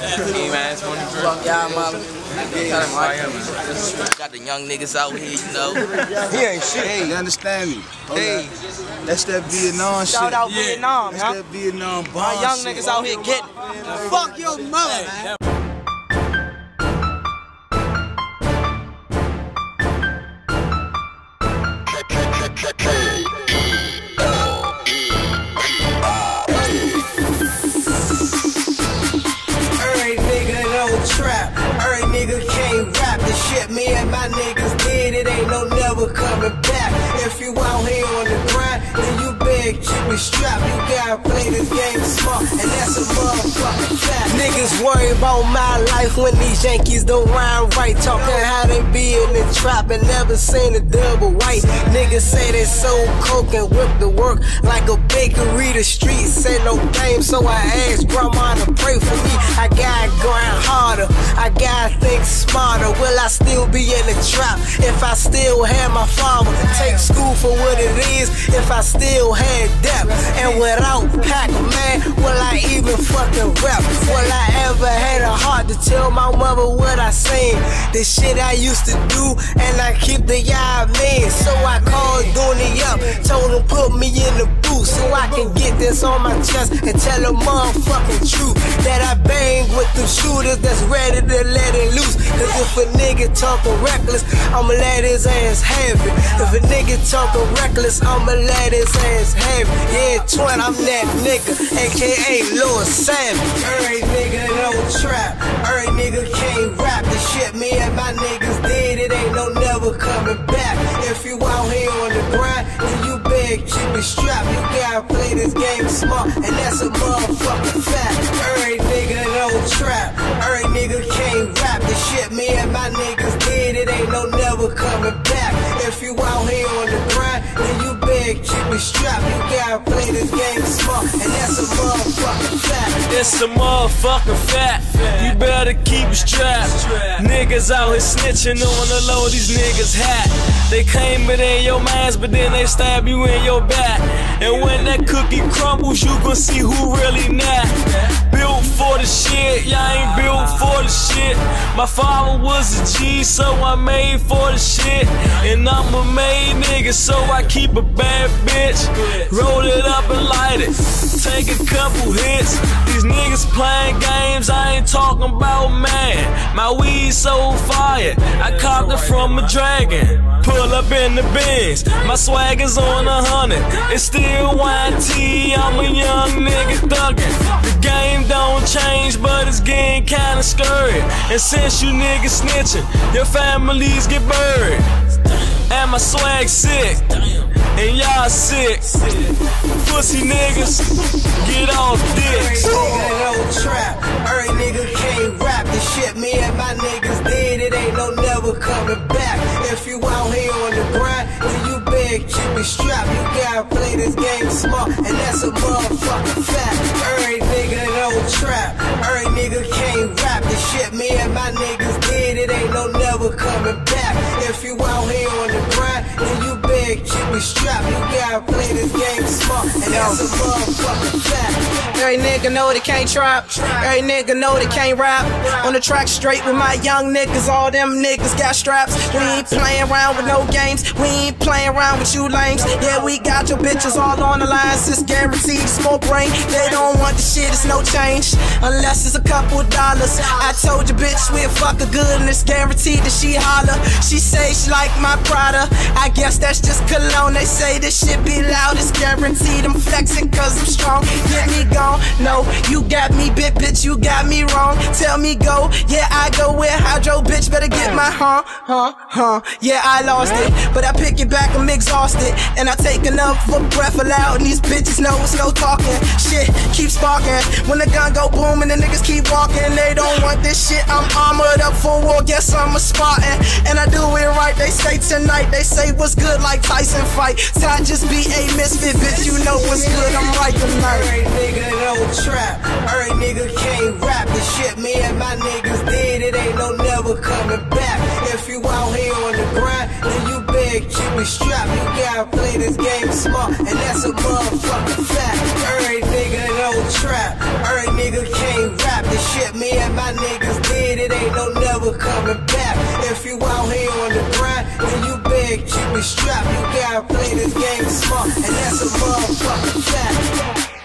man. Fuck y'all, mother. Got the young niggas out here, you know. He ain't shit. Hey, you understand me? Hold Hey. up. That's that Vietnam shit. Shout out Vietnam, That's huh? that Vietnam bomb My young shit. niggas out here getting. Fuck your mother, man. Trap, every nigga can't rap the shit me and my niggas did. It ain't no never coming back. If you out here on the grind, then you big, keep it strapped. You gotta play this game smart, and that's a motherfucking fact. Niggas worry about my life when these Yankees don't rhyme right. Talking how they be in the trap and never seen a double white. Niggas say they sold coke and whip the work like a bakery. The streets say no game, so I asked grandma to pray for me. I grind harder, I gotta think smarter. Will I still be in the trap if I still had my father? Take school for what it is if I still had depth. And without pack, fucking rap? Will I ever had a heart to tell my mother what I seen? The shit I used to do, and I keep the y'all man. So I called Dooney up, told him put me in the booth so I can get this on my chest and tell the motherfucking truth that I bang with the shooters that's ready to let it loose. Cause if a nigga talkin' reckless, I'ma let his ass have it. If a nigga talkin' reckless, I'ma let his ass have it. Yeah, twin, I'm that nigga, aka Lord Savage. Every nigga don't trap, every nigga can't rap. The shit me and my niggas did, it ain't no never coming back. If you out here on the grind, then you better keep it strapped. You gotta play this game smart, and that's a motherfucking fact. Every nigga don't trap, every nigga can't rap. The shit me and my niggas did, it ain't no never coming back. If you out here on the grind, then you better keep it strapped. You gotta play this game smart, and that's a motherfucking. It's a motherfucking fact. You better keep strapped. Niggas out here snitching on the low, these niggas hat. They came in your mans, but then they stab you in your back. And when that cookie crumbles, you gon' see who really not. For the shit, y'all ain't built for the shit. My father was a G, so I made for the shit. And I'm a made nigga, so I keep a bad bitch. Roll it up and light it. Take a couple hits. These niggas playing talking about man. My weed so fire, I copped it from a dragon. Pull up in the bins, my swag is on a hundred. It's still YT, I'm a young nigga thuggin'. The game don't change, but it's getting kinda scurry. And since you niggas snitching, your families get buried. And my swag sick, and y'all sick. Pussy niggas, get off dicks. Strapped. You gotta play this game smart, and that's a motherfucking fact. Every nigga don't trap, every nigga can't rap. The shit me and my niggas did, it ain't no never coming back. If you out here better keep it strapped. You gotta play this game smart, and that's a motherfucking fact. Every nigga know they can't trap. Every nigga know they can't rap. On the track straight with my young niggas. All them niggas got straps. We ain't playing around with no games. We ain't playing around with you lames. Yeah, we got your bitches all on the lines. It's guaranteed smoke brain. They don't want the shit, it's no change. Unless it's a couple dollars. I told you, bitch, we'll fuck her good and it's guaranteed that she holler. She say she like my Prada. I guess that's just cologne. They say this shit be loud. It's guaranteed. I'm flexing cause I'm strong. Get me gone. No, you got me bit, bitch. You got me wrong. Tell me go. Yeah, I go hydro, bitch. Better get my huh, huh, huh. Yeah, I lost it. But I pick it back. I'm exhausted. And I take for breath aloud. And these bitches know it's no talking. Shit keep sparking. When the gun go boom and the niggas keep walking. They don't want this shit. I'm armored up for war. Guess I'm a Spartan. And I do it right. They say tonight. They say what's good like Tyson fight. Ty just be a misfit, bitch. You know what's good. I'm right tonight. Every nigga don't trap, every nigga can't rap. The shit me and my niggas did, You gotta play this game smart, and that's a motherfucking fact. Every nigga don't trap, every nigga can't rap. The shit me and my niggas did, it ain't no never coming back. If you out here on the grind, then you better keep it strapped. You gotta play this game smart, and that's a motherfucking fact.